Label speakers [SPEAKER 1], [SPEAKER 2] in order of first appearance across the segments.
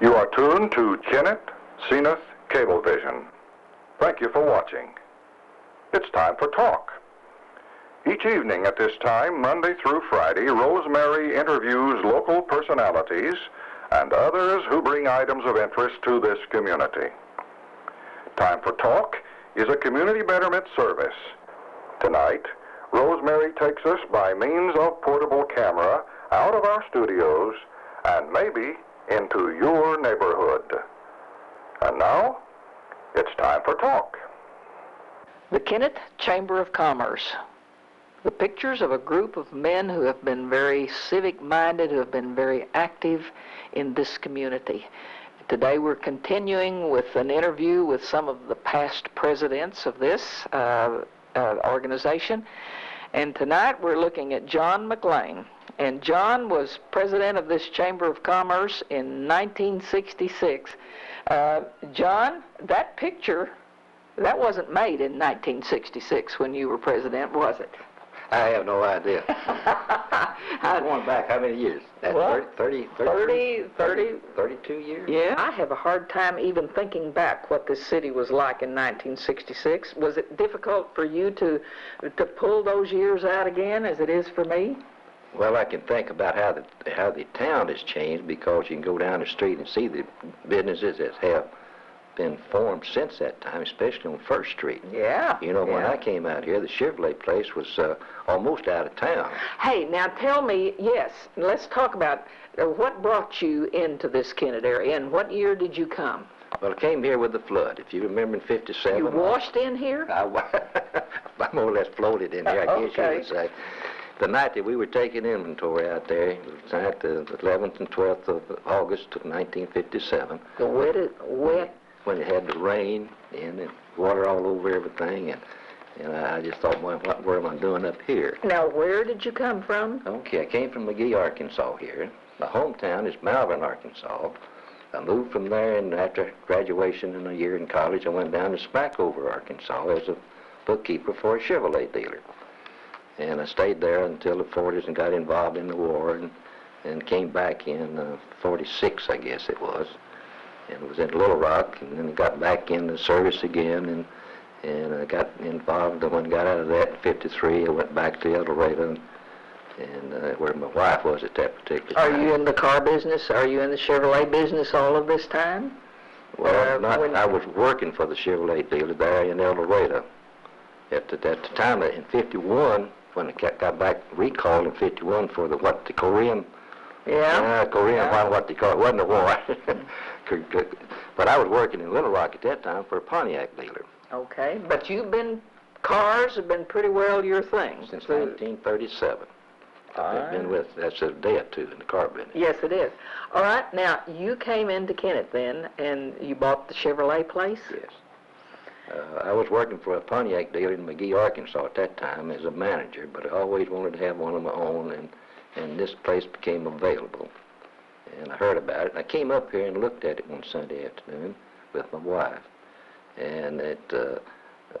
[SPEAKER 1] You are tuned to Kennett Zenith Cablevision. Thank you for watching. It's time for talk. Each evening at this time, Monday through Friday, Rose Mary interviews local personalities and others who bring items of interest to this community. Time for Talk is a community betterment service. Tonight, Rose Mary takes us by means of portable camera out of our studios and maybe into your neighborhood. And now, it's time for talk.
[SPEAKER 2] The Kennett Chamber of Commerce. The pictures of a group of men who have been very civic minded, who have been very active in this community. Today we're continuing with an interview with some of the past presidents of this uh, uh, organization. And tonight we're looking at John McClain. And John was president of this Chamber of Commerce in 1966. Uh, John, that picture, that wasn't made in 1966 when you were president, was it?
[SPEAKER 3] I have no idea.
[SPEAKER 2] How-
[SPEAKER 3] Going back how many years? That's
[SPEAKER 2] What?
[SPEAKER 3] 30,
[SPEAKER 2] 30, 30,
[SPEAKER 3] 32 years?
[SPEAKER 2] Yeah. I have a hard time even thinking back what this city was like in 1966. Was it difficult for you to to pull those years out again as it is for me?
[SPEAKER 3] Well, I can think about how the how the town has changed because you can go down the street and see the businesses that have been formed since that time, especially on First Street.
[SPEAKER 2] Yeah.
[SPEAKER 3] You know, when
[SPEAKER 2] yeah.
[SPEAKER 3] I came out here, the Chevrolet place was uh, almost out of town.
[SPEAKER 2] Hey, now tell me, yes, let's talk about uh, what brought you into this Kennett area and what year did you come?
[SPEAKER 3] Well, I came here with the flood. If you remember in '57,
[SPEAKER 2] You washed in here?
[SPEAKER 3] I, I more or less floated in here, I guess you would say. The night that we were taking inventory out there, it was night the 11th and 12th of August of 1957,
[SPEAKER 2] The wet, wet.
[SPEAKER 3] When it had the rain and the water all over everything, and and I just thought, well, what, what am I doing up here?
[SPEAKER 2] Now, where did you come from?
[SPEAKER 3] Okay, I came from McGehee, Arkansas here. My hometown is Malvern, Arkansas. I moved from there, and after graduation and a year in college, I went down to Smackover, Arkansas as a bookkeeper for a Chevrolet dealer. And I stayed there until the 40s and got involved in the war and, and came back in uh, 46, I guess it was. And was in Little Rock, and then got back in the service again, and and I got involved. And when I got out of that in 53, I went back to El Dorado, and, and uh, where my wife was at that particular
[SPEAKER 2] Are
[SPEAKER 3] time.
[SPEAKER 2] you in the car business? Are you in the Chevrolet business all of this time?
[SPEAKER 3] Well,
[SPEAKER 2] uh,
[SPEAKER 3] not,
[SPEAKER 2] when-
[SPEAKER 3] I was working for the Chevrolet dealer there in El Dorado. At the, at the time, in 51, when I got, got back recalled in 51 for the, what, the Korean,
[SPEAKER 2] Yeah.
[SPEAKER 3] uh, Korean,
[SPEAKER 2] Yeah.
[SPEAKER 3] what, what they call it, wasn't a war. But I was working in Little Rock at that time for a Pontiac dealer
[SPEAKER 2] Okay, but you've been, cars have been pretty well your thing.
[SPEAKER 3] since
[SPEAKER 2] So-
[SPEAKER 3] 1937. I've been with, that's a day or two in the car business.
[SPEAKER 2] Yes, it is. All right, now, you came into Kennett then, and you bought the Chevrolet place?
[SPEAKER 3] Yes. Uh, I was working for a Pontiac dealer in McGehee, Arkansas at that time as a manager, but I always wanted to have one of my own, and, and this place became available. And I heard about it, and I came up here and looked at it one Sunday afternoon with my wife. And it, uh,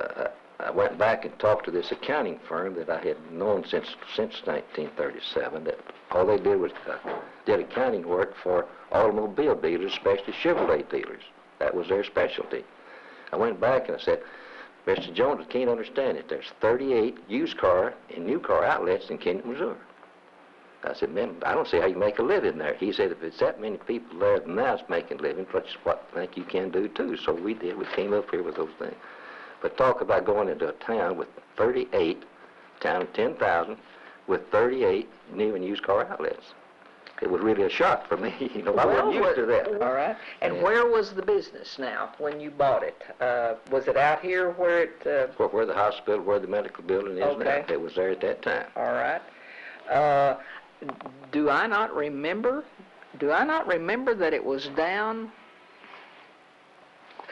[SPEAKER 3] uh, I went back and talked to this accounting firm that I had known since since 1937. That all they did was uh, did accounting work for automobile dealers, especially Chevrolet dealers. That was their specialty. I went back and I said, Mr. Jones, I can't understand it. There's 38 used car and new car outlets in Kennett, Missouri. I said, man, I don't see how you make a living there. He said, if it's that many people there now that's making a living, what's what I think you can do too. So we did. We came up here with those things. But talk about going into a town with 38, town of 10,000, with 38 new and used car outlets. It was really a shock for me. You know, I wasn't used to that.
[SPEAKER 2] All right. And
[SPEAKER 3] Yeah.
[SPEAKER 2] where was the business now when you bought it? Uh, was it out here where it, uh,
[SPEAKER 3] Where, where the hospital, where the medical building is
[SPEAKER 2] Okay.
[SPEAKER 3] now. It was there at that time.
[SPEAKER 2] all right. Uh, do I not remember, do I not remember that it was down,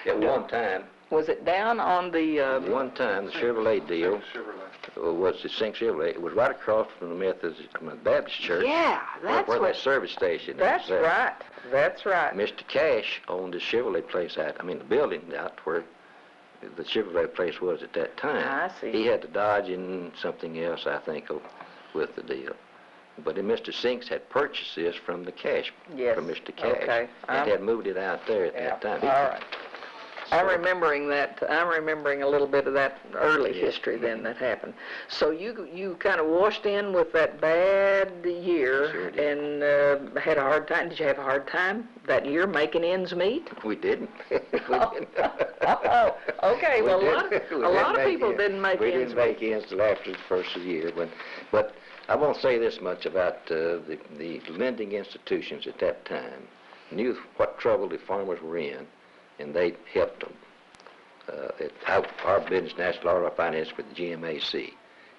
[SPEAKER 3] At one time,
[SPEAKER 2] was it down on the, uh,
[SPEAKER 3] one time, the Chevrolet deal uh, was the Sink Chevrolet. It was right across from the Methodist from the Baptist Church.
[SPEAKER 2] yeah,
[SPEAKER 3] where-
[SPEAKER 2] that's
[SPEAKER 3] where
[SPEAKER 2] what,
[SPEAKER 3] that service station is.
[SPEAKER 2] that's
[SPEAKER 3] there.
[SPEAKER 2] right, that's right.
[SPEAKER 3] Mr. Cash owned the Chevrolet place out, I mean, the building out where the Chevrolet place was at that time.
[SPEAKER 2] I see.
[SPEAKER 3] He had the Dodge and something else, I think, with the deal. But Mr. Sinks had purchased this from the cash,
[SPEAKER 2] Yes,
[SPEAKER 3] from Mr. Cash.
[SPEAKER 2] okay.
[SPEAKER 3] And
[SPEAKER 2] I'm-
[SPEAKER 3] had moved it out there at that time.
[SPEAKER 2] All right. I'm
[SPEAKER 3] So-
[SPEAKER 2] remembering that, I'm remembering a little bit of that early
[SPEAKER 3] Yes.
[SPEAKER 2] history then that happened. So you, you kind of washed in with that bad year
[SPEAKER 3] Sure did.
[SPEAKER 2] and uh, had a hard time, did you have a hard time that year making ends meet?
[SPEAKER 3] We didn't. We didn't.
[SPEAKER 2] Oh, okay,
[SPEAKER 3] We
[SPEAKER 2] well, a lot,
[SPEAKER 3] didn't-
[SPEAKER 2] of-
[SPEAKER 3] we
[SPEAKER 2] a lot
[SPEAKER 3] didn't
[SPEAKER 2] of
[SPEAKER 3] make
[SPEAKER 2] people
[SPEAKER 3] ends.
[SPEAKER 2] didn't make
[SPEAKER 3] We
[SPEAKER 2] ends
[SPEAKER 3] didn't
[SPEAKER 2] meet.
[SPEAKER 3] make ends till after the first of the year, when, but I won't say this much about uh, the, the lending institutions at that time knew what trouble the farmers were in, and they helped them. Uh, it, our, our business, National Auto Finance with the GMAC,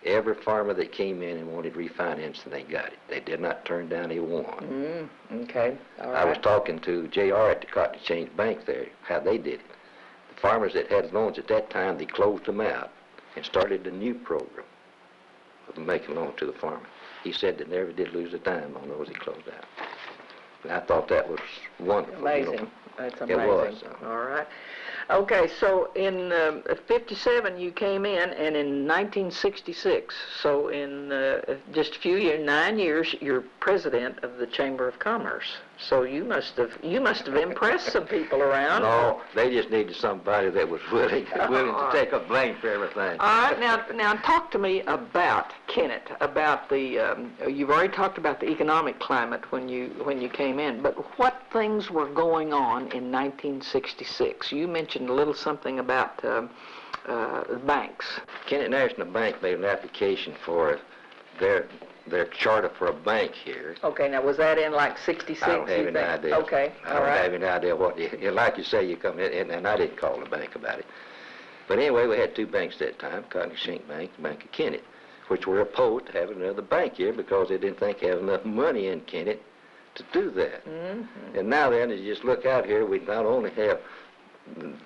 [SPEAKER 3] every farmer that came in and wanted refinancing, they got it. They did not turn down a one.
[SPEAKER 2] Mm, okay, all
[SPEAKER 3] I was talking to JR at the Cotton Exchange Bank there, how they did it. The farmers that had loans at that time, they closed them out and started a new program making loans to the farmer. He said they never did lose a dime on those he closed out. And I thought that was wonderful. you know.
[SPEAKER 2] That's
[SPEAKER 3] It
[SPEAKER 2] amazing.
[SPEAKER 3] was, uh,
[SPEAKER 2] All right. Okay, so in um, 57, you came in, and in 1966, so in uh, just a few years, nine years, you're president of the Chamber of Commerce. So you must have, you must have impressed some people around.
[SPEAKER 3] No, they just needed somebody that was willing, willing to take up blame for everything.
[SPEAKER 2] All right, now, now talk to me about Kennett, about the, um, you've already talked about the economic climate when you, when you came in, but what things were going on in 1966? You mentioned a little something about um, uh, banks.
[SPEAKER 3] Kennett National Bank made an application for their, their charter for a bank here.
[SPEAKER 2] Okay, now was that in like 66?
[SPEAKER 3] I don't have any idea.
[SPEAKER 2] Okay,
[SPEAKER 3] I don't have any idea what, you, you- like you say, you come in, and, and I didn't call the bank about it. But anyway, we had two banks that time, Cotton Exchange Bank, and Bank of Kennett, which were opposed to having another bank here because they didn't think they had enough money in Kennett to do that.
[SPEAKER 2] Mhm.
[SPEAKER 3] And now then, as you just look out here, we not only have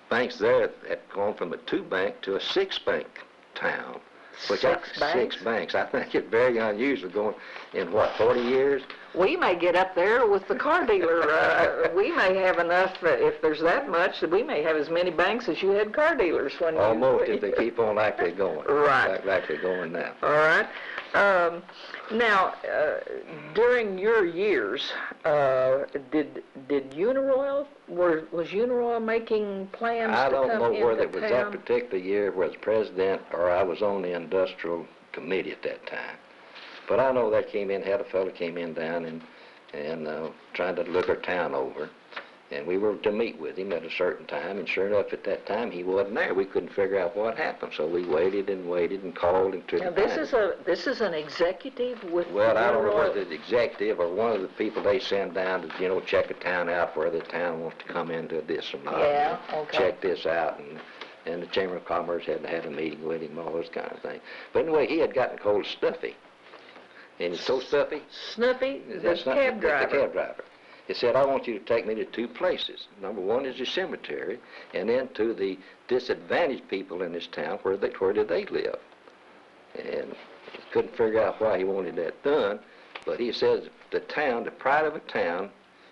[SPEAKER 3] banks there that gone from a two-bank to a six-bank town. Which I-
[SPEAKER 2] Six banks?
[SPEAKER 3] Six banks. I think it's very unusual going in, what, 40 years?
[SPEAKER 2] We may get up there with the car dealer, uh, we may have enough, uh, if there's that much, that we may have as many banks as you had car dealers when you...
[SPEAKER 3] Almost, if they keep on like they're going.
[SPEAKER 2] Right.
[SPEAKER 3] Like, like they're going now.
[SPEAKER 2] All right. Um, now, uh, during your years, uh, did did Uniroyal were, was Uniroyal making plans
[SPEAKER 3] I don't know whether it was that particular year was president or I was on the industrial committee at that time. But I know that came in, had a fellow came in down and, and, uh, trying to look our town over. And we were to meet with him at a certain time, and sure enough, at that time, he wasn't there. We couldn't figure out what happened, so we waited and waited and called and
[SPEAKER 2] Now,
[SPEAKER 3] to
[SPEAKER 2] this is a this is an executive with
[SPEAKER 3] Well, I don't know
[SPEAKER 2] Uniroyal-
[SPEAKER 3] whether the executive or one of the people they send down to, you know, check a town out where the town wants to come into this or not.
[SPEAKER 2] Yeah, okay.
[SPEAKER 3] Check this out, and, and the Chamber of Commerce had had a meeting with him, all those kind of things. But anyway, he had gotten cold stuffy. And he's so stuffy,
[SPEAKER 2] Snuffy, the
[SPEAKER 3] not,
[SPEAKER 2] cab driver.
[SPEAKER 3] the cab driver. He said, I want you to take me to two places. Number one is the cemetery, and then to the disadvantaged people in this town, where they, where did they live? And he couldn't figure out why he wanted that done, but he says the town, the pride of a town,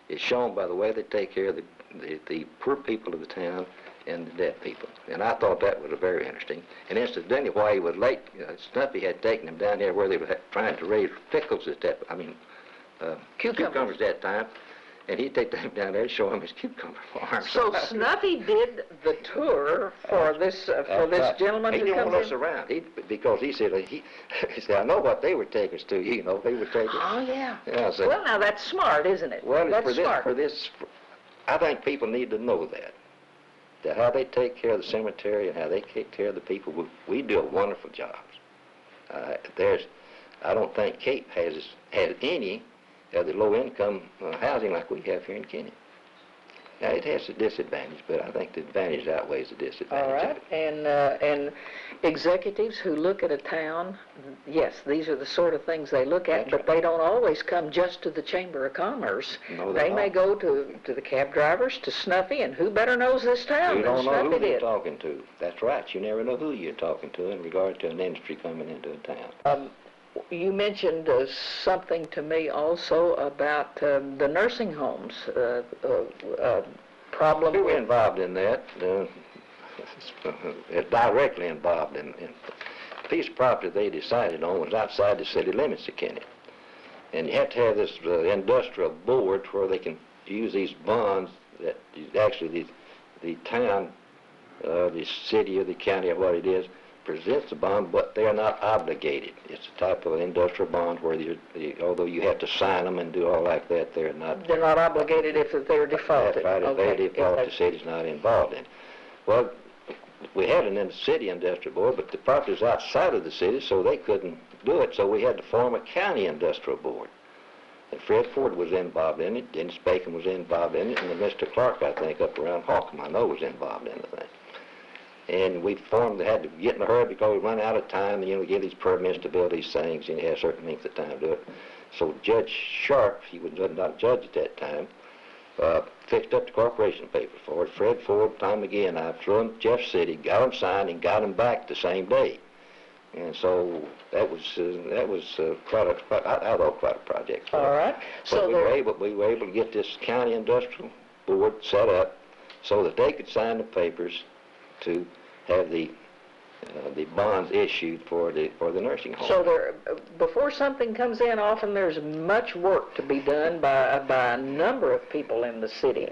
[SPEAKER 3] is shown by the way they take care of the, the, the poor people of the town and the dead people. And I thought that was a very interesting. And incidentally, why he was late, uh, Snuffy had taken him down there where they were trying to raise pickles at that, I mean, uh,
[SPEAKER 2] Cucumbers.
[SPEAKER 3] cucumbers that time, and he'd take them down there and show him his cucumber farm.
[SPEAKER 2] So Snuffy did the tour for this uh, for
[SPEAKER 3] That's
[SPEAKER 2] this gentleman
[SPEAKER 3] he didn't want us around. He, because he said uh, he, he said I know what they would take us to. You know, they take us.
[SPEAKER 2] Oh yeah.
[SPEAKER 3] Yeah, said,
[SPEAKER 2] Well, now that's smart, isn't it?
[SPEAKER 3] well,
[SPEAKER 2] that's
[SPEAKER 3] for this,
[SPEAKER 2] smart.
[SPEAKER 3] for this, I think people need to know that. That how they take care of the cemetery and how they take care of the people. We, we do a wonderful job. Uh, there's, I don't think Cape has has any of the low-income uh, housing like we have here in Kennett. Now, it has a disadvantage, but I think the advantage outweighs the disadvantage.
[SPEAKER 2] All right, and uh, and executives who look at a town, yes, these are the sort of things they look at,
[SPEAKER 3] That's
[SPEAKER 2] but they don't always come just to the Chamber of Commerce.
[SPEAKER 3] No, they
[SPEAKER 2] they may go to to the cab drivers, to Snuffy, and who better knows this town
[SPEAKER 3] You
[SPEAKER 2] than
[SPEAKER 3] don't know
[SPEAKER 2] Snuffy
[SPEAKER 3] who you're talking to. That's right. You never know who you're talking to in regard to an industry coming into a town.
[SPEAKER 2] Um, you mentioned uh, something to me also about um, the nursing homes uh, uh, uh, problem.
[SPEAKER 3] We were involved in that, uh, uh, directly involved in, in the piece of property they decided on was outside the city limits of Kennett. And you have to have this uh, industrial board where they can use these bonds that actually the, the town, uh, the city or the county or what it is, presents a bond, but they are not obligated. It's a type of industrial bond where you, although you have to sign them and do all like that, they're not
[SPEAKER 2] They're not obligated if they're defaulted.
[SPEAKER 3] that's right, if they
[SPEAKER 2] Okay, if
[SPEAKER 3] default,
[SPEAKER 2] they-
[SPEAKER 3] the city's not involved in. Well, we had an in the city industrial board, but the property's outside of the city, so they couldn't do it, so we had to form a county industrial board. And Fred Ford was involved in it, Dennis Bacon was involved in it, and then Mr. Clark, I think, up around Holcomb, I know was involved in the thing. And we formed, had to get in a hurry because we run out of time, and, you know, get these permits to build these things, and you have a certain length of time to do it. So Judge Sharp, he was not a judge at that time, uh, fixed up the corporation papers for it. Fred Ford, Tom McGee, and I flew them to Jeff City, got them signed, and got them back the same day. And so that was uh, that was uh, quite a quite, I, I thought quite a project.
[SPEAKER 2] All right,
[SPEAKER 3] But
[SPEAKER 2] so
[SPEAKER 3] we were able we were able to get this county industrial board set up so that they could sign the papers to have the uh, the bonds issued for the for the nursing home.
[SPEAKER 2] so there, before something comes in, often there's much work to be done by, by a number of people in the city.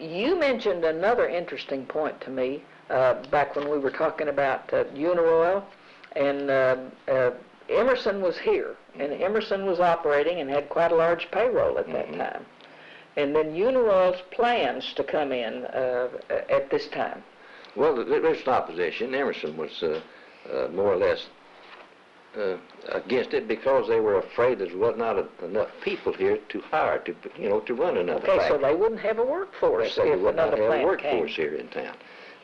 [SPEAKER 2] You mentioned another interesting point to me, uh, back when we were talking about uh, and uh, uh, Emerson was here, and Emerson was operating and had quite a large payroll at that
[SPEAKER 3] Mhm.
[SPEAKER 2] time. And then Uniroyal's plans to come in uh, at this time.
[SPEAKER 3] Well, there- there's an opposition. Emerson was uh, uh, more or less uh, against it because they were afraid there was not a, enough people here to hire to, you know, to run another
[SPEAKER 2] Okay, so they wouldn't have a workforce
[SPEAKER 3] they
[SPEAKER 2] if another
[SPEAKER 3] have a workforce
[SPEAKER 2] came.
[SPEAKER 3] here in town.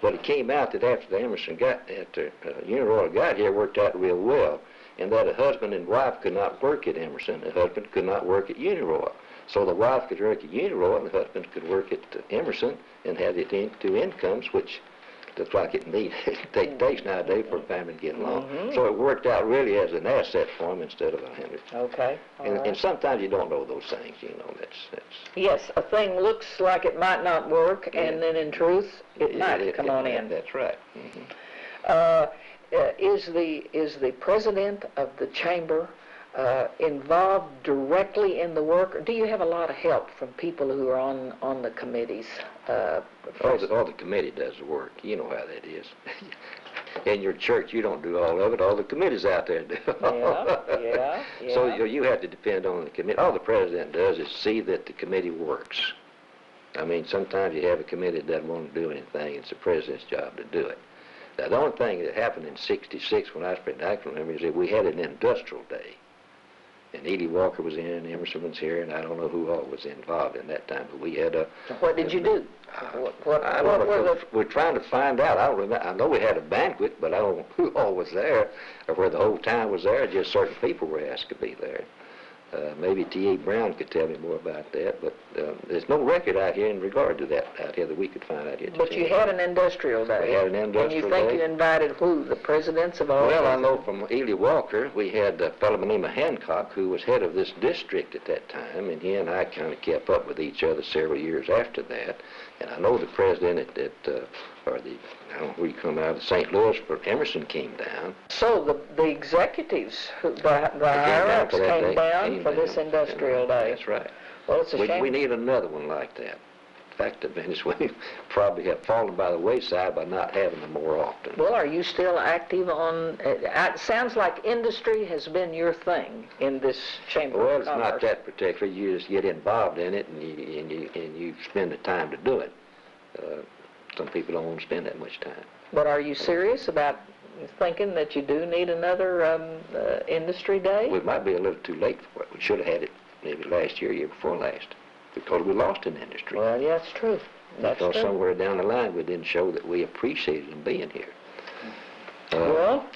[SPEAKER 3] But it came out that after the Emerson got, after uh, Uniroyal got here, it worked out real well, and that a husband and wife could not work at Emerson. The husband could not work at Uniroyal. So the wife could work at Uniroyal, and the husband could work at uh, Emerson, and had it in, two incomes, which looks like it need take takes nowadays for a family to get along.
[SPEAKER 2] Mhm.
[SPEAKER 3] So it worked out really as an asset for them instead of a hindrance.
[SPEAKER 2] Okay,
[SPEAKER 3] And,
[SPEAKER 2] right.
[SPEAKER 3] and sometimes you don't know those things, you know. That's that's.
[SPEAKER 2] Yes, a thing looks like it might not work, and then in truth, it might
[SPEAKER 3] it-
[SPEAKER 2] come
[SPEAKER 3] it-
[SPEAKER 2] on in.
[SPEAKER 3] That's right. Mhm.
[SPEAKER 2] Uh, uh, is the is the president of the chamber uh, involved directly in the work, or do you have a lot of help from people who are on on the committees? Uh,
[SPEAKER 3] All the, all the committee does the work. You know how that is. In your church, you don't do all of it. All the committees out there do.
[SPEAKER 2] Yeah, yeah,
[SPEAKER 3] So you, you have to depend on the committee. All the president does is see that the committee works. I mean, sometimes you have a committee that doesn't want to do anything. It's the president's job to do it. Now, the only thing that happened in '66 when I was president, I can remember, is that we had an industrial day. And Ely Walker was in, and Emerson was here, and I don't know who all was involved in that time, but we had uh, a,
[SPEAKER 2] what did you do? What, what,
[SPEAKER 3] I don't
[SPEAKER 2] were
[SPEAKER 3] know.
[SPEAKER 2] the
[SPEAKER 3] We're trying to find out. I don't remember. I know we had a banquet, but I don't know who all was there, or where the whole town was there. Just certain people were asked to be there. Uh, maybe T.A. Brown could tell me more about that, but um, there's no record out here in regard to that out here that we could find out here.
[SPEAKER 2] But you had an industrial day.
[SPEAKER 3] We had an industrial.
[SPEAKER 2] And you think
[SPEAKER 3] day.
[SPEAKER 2] you invited who? The presidents of all?
[SPEAKER 3] Well, I know from Ely Walker, we had a fellow by the name of Hancock who was head of this district at that time, and he and I kind of kept up with each other several years after that. And I know the president at, at uh, or the, I don't know where you come out of St. Louis, but Emerson came down.
[SPEAKER 2] So the, the executives, who, the, the higher-ups came down For this industrial day.
[SPEAKER 3] That's right.
[SPEAKER 2] Well, it's a
[SPEAKER 3] We,
[SPEAKER 2] shame.
[SPEAKER 3] we need another one like that. In fact is, we probably have fallen by the wayside by not having them more often.
[SPEAKER 2] Well, are you still active on, uh, it sounds like industry has been your thing in this Chamber
[SPEAKER 3] Well, it's
[SPEAKER 2] Commerce.
[SPEAKER 3] not that particular. You just get involved in it and you, and you, and you spend the time to do it. Uh, some people don't want to spend that much time.
[SPEAKER 2] But are you serious about thinking that you do need another um, uh, industry day?
[SPEAKER 3] We might be a little too late for it. We should have had it maybe last year, year before last, because we lost an industry.
[SPEAKER 2] Well, yeah, that's true. That's
[SPEAKER 3] because
[SPEAKER 2] true.
[SPEAKER 3] somewhere down the line we didn't show that we appreciated them being here. Uh,
[SPEAKER 2] Well,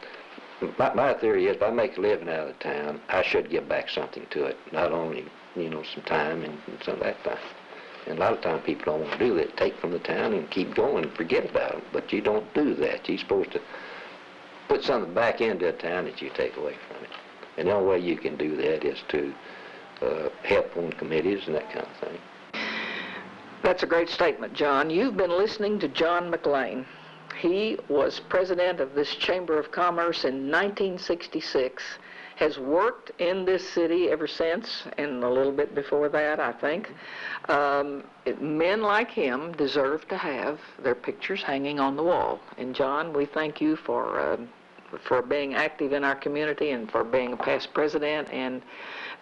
[SPEAKER 3] My, my theory is if I make a living out of the town, I should give back something to it, not only, you know, some time and, and some of that time. And a lot of times people don't want to do that, take from the town and keep going and forget about them. But you don't do that. You're supposed to put something back into a town that you take away from it. And the only way you can do that is to uh, help on committees and that kind of thing.
[SPEAKER 2] That's a great statement, John. You've been listening to John McClain. He was president of this Chamber of Commerce in 1966, has worked in this city ever since, and a little bit before that, I think. Um, it- men like him deserve to have their pictures hanging on the wall. And John, we thank you for um for being active in our community and for being a past president, and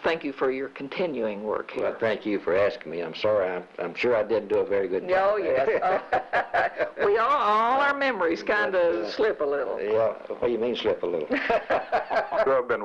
[SPEAKER 2] thank you for your continuing work here.
[SPEAKER 3] Well, thank you for asking me. I'm sorry, I'm, I'm sure I didn't do a very good job.
[SPEAKER 2] Oh, yes. we all, all our memories kind of slip a little.
[SPEAKER 3] Yeah, what do you mean slip a little?
[SPEAKER 1] To have been